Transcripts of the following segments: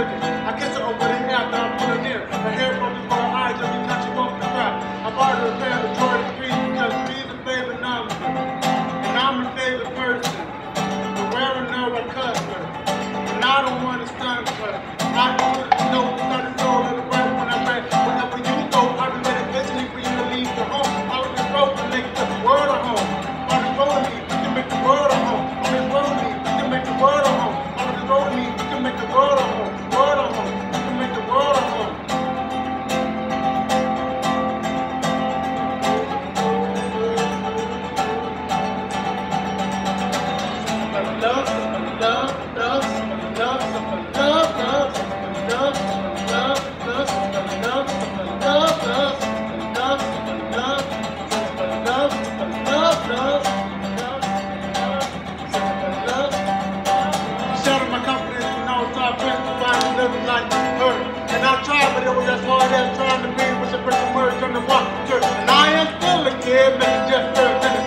Good. living like her. And I tried, but it was as hard as trying to be with the person words on the one church. And I am still a kid, but just 13.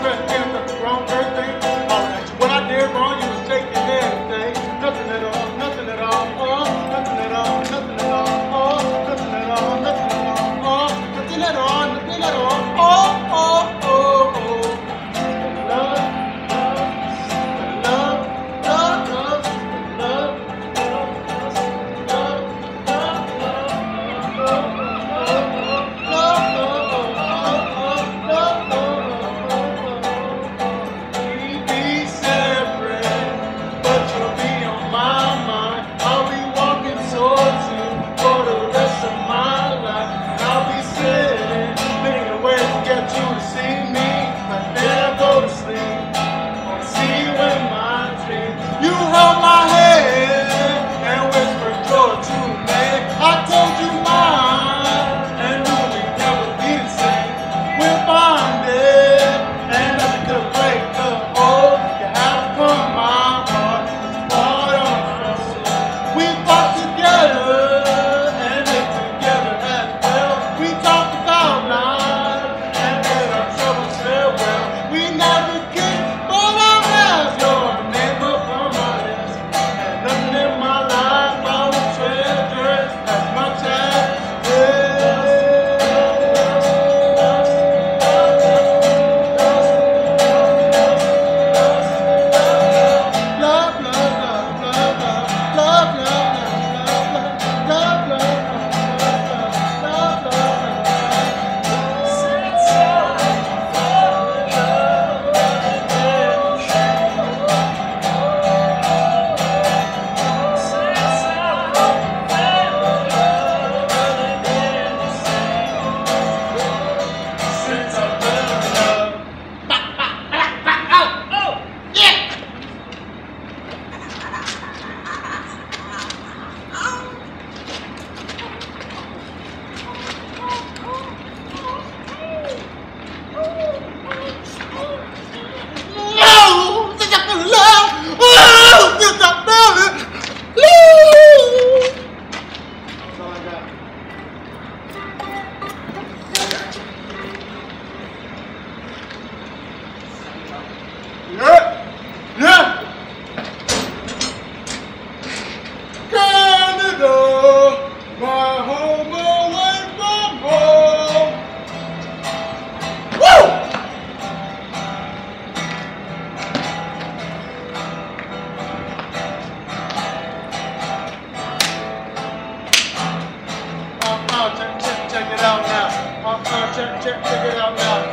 Uh, uh, check, check, check it out now.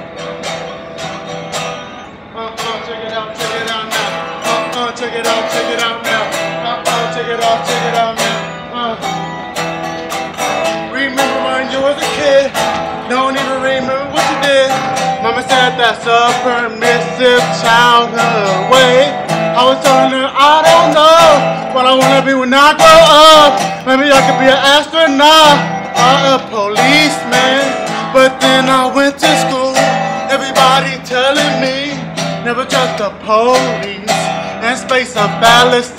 Uh, uh, check it out, check it out now. Uh, uh, check it out, check it out now. Uh, uh, check it out, check it out now. Uh. Remember when you was a kid? Don't even remember what you did. Mama said that's a permissive childhood way. I was telling her I don't know what I wanna be when I grow up. Maybe I could be an astronaut or a policeman. But then I went to school, everybody telling me, never trust the police and space a ballast.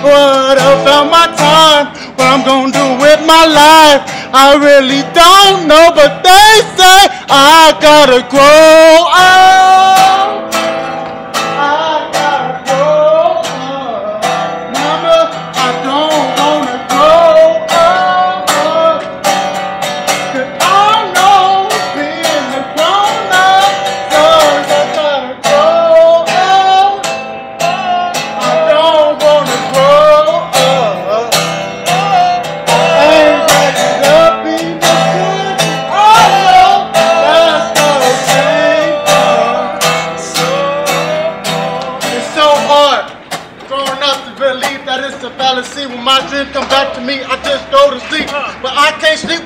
What about my time? What I'm gonna do with my life? I really don't know, but they say I gotta grow up.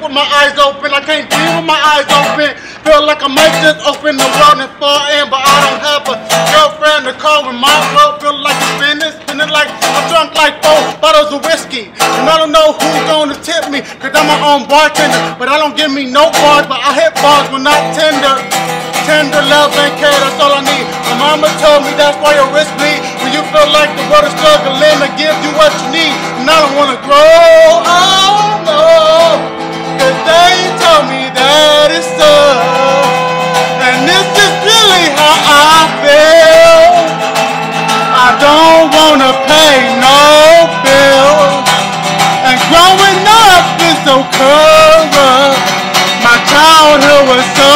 With my eyes open. I can't dream with my eyes open. Feel like I might just open the world and fall in, but I don't have a girlfriend to call when my world feel like it's spinning, spinning like I'm drunk like four bottles of whiskey. And I don't know who's gonna tip me, cause I'm my own bartender. But I don't give me no bars, but I hit bars when not tender. Tender love and care, that's all I need. My mama told me that's why your wrist bleed. When you feel like the world is struggling to give you what you need. And I don't wanna grow, oh no. So corrupt. My childhood was so